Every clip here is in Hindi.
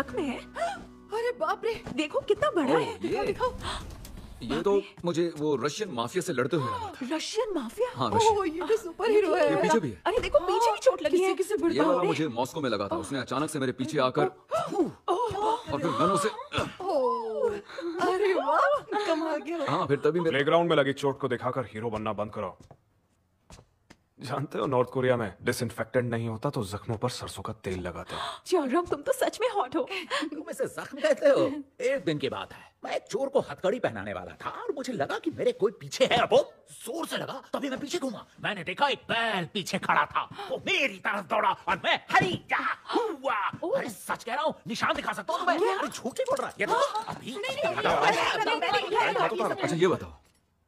ट्रक में है। अरे बाप रे। देखो कितना बड़ा है। ये। दिखाओ ये तो मुझे वो रशियन माफिया से लड़ते हुए रशियन माफिया? हाँ रशियन। ओह ये तो सुपर हीरो ये है। पीछे भी है। अरे देखो पीछे भी चोट लगी है। किसी ये वाला मुझे मॉस्को में लगा था। उसने अचानक से मेरे पीछे आकर और फिर गनों से अरे वाह कमाल के हो हाँ फिर तभी मेरे प्लेग्राउंड में लगी चोट को दिखाकर हीरो बनना बंद करो जानते हो नॉर्थ कोरिया में डिसइंफेक्टेंट नहीं होता तो जख्मों पर सरसों का तेल लगाते हैं तुम तो सच में हॉट हो तुम इसे जख्म कहते हो एक दिन की बात है मैं एक चोर को हथकड़ी पहनाने वाला था और मुझे लगा कि मेरे कोई पीछे है वो ज़ोर से लगा तभी मैं पीछे घूमा मैंने देखा एक बैल पीछे खड़ा था वो मेरी तरफ़ दौड़ा और मैं हरी हुआ अरे सच कह रहा हूँ निशान दिखा सकता हूँ तुम्हें अरे झूठ बोल रहा ये तो अभी अच्छा ये बताओ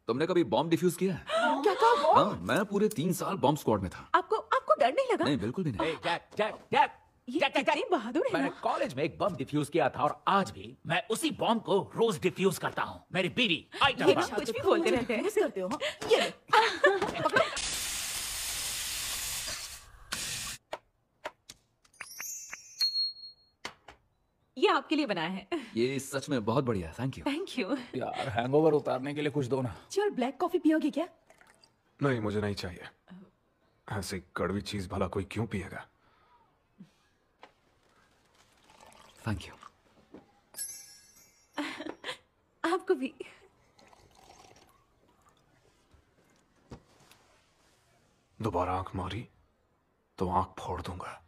तुमने कभी बॉम्ब डिफ्यूज किया है? क्या कहा हाँ मैं पूरे तीन साल बॉम्ब स्क्वाड में था। आपको आपको डर नहीं लगा? नहीं बिल्कुल भी नहीं। ए, जैक जैक जैक कितने बहादुर है मैंने कॉलेज में एक बम डिफ्यूज किया था और आज भी मैं उसी बम को रोज डिफ्यूज करता हूँ। मेरी बीवी आइटम ये कुछ भी बोलते रहते हैं। करते हो हाँ? ये ये आपके लिए बनाया है। ये सच में बहुत बढ़िया थैंक यू थैंक यू यार हैंगओवर उतारने के लिए कुछ दो ना। चल ब्लैक कॉफ़ी पियोगे क्या? नहीं मुझे नहीं चाहिए। ऐसी कड़वी चीज़ भला कोई क्यों पिएगा? थैंक यू आपको भी। दोबारा आँख मारी तो आँख फोड़ दूँगा।